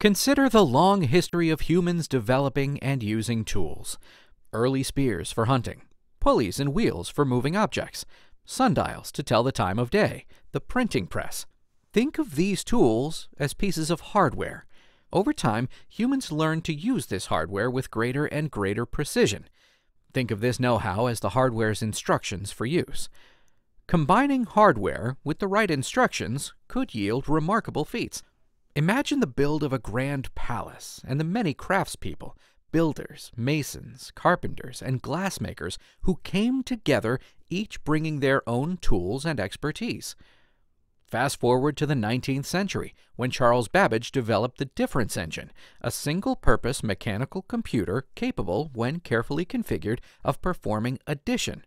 Consider the long history of humans developing and using tools. Early spears for hunting, pulleys and wheels for moving objects, sundials to tell the time of day, the printing press. Think of these tools as pieces of hardware. Over time, humans learned to use this hardware with greater and greater precision. Think of this know how as the hardware's instructions for use. Combining hardware with the right instructions could yield remarkable feats. Imagine the build of a grand palace and the many craftspeople, builders, masons, carpenters, and glassmakers who came together, each bringing their own tools and expertise. Fast forward to the 19th century, when Charles Babbage developed the difference engine, a single purpose mechanical computer capable, when carefully configured, of performing addition,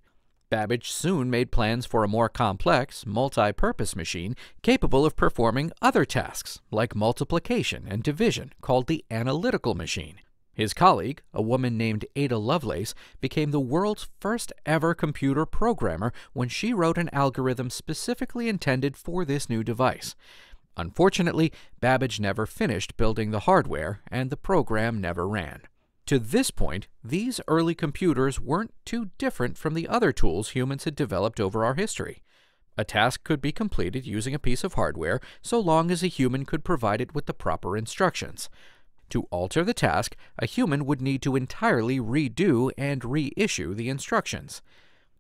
Babbage soon made plans for a more complex, multi-purpose machine capable of performing other tasks, like multiplication and division, called the analytical machine. His colleague, a woman named Ada Lovelace, became the world's first ever computer programmer when she wrote an algorithm specifically intended for this new device. Unfortunately, Babbage never finished building the hardware, and the program never ran. To this point, these early computers weren't too different from the other tools humans had developed over our history. A task could be completed using a piece of hardware so long as a human could provide it with the proper instructions. To alter the task, a human would need to entirely redo and reissue the instructions.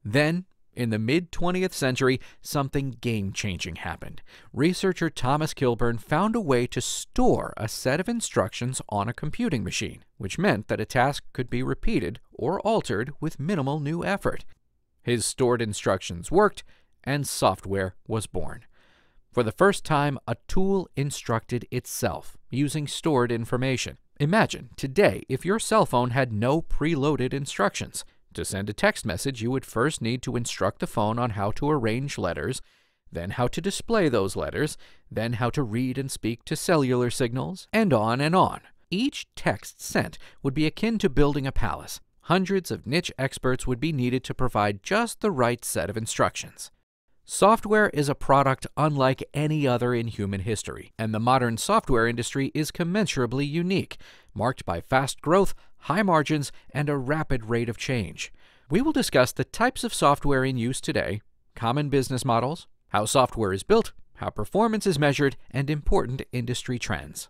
Then, in the mid 20th century, something game changing happened. Researcher Thomas Kilburn found a way to store a set of instructions on a computing machine, which meant that a task could be repeated or altered with minimal new effort. His stored instructions worked, and software was born. For the first time, a tool instructed itself using stored information. Imagine today if your cell phone had no preloaded instructions. To send a text message, you would first need to instruct the phone on how to arrange letters, then how to display those letters, then how to read and speak to cellular signals, and on and on. Each text sent would be akin to building a palace. Hundreds of niche experts would be needed to provide just the right set of instructions. Software is a product unlike any other in human history, and the modern software industry is commensurably unique, marked by fast growth, high margins, and a rapid rate of change. We will discuss the types of software in use today, common business models, how software is built, how performance is measured, and important industry trends.